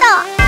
到